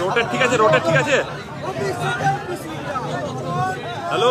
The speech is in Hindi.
রোটেট ঠিক আছে রোটেট ঠিক আছে হ্যালো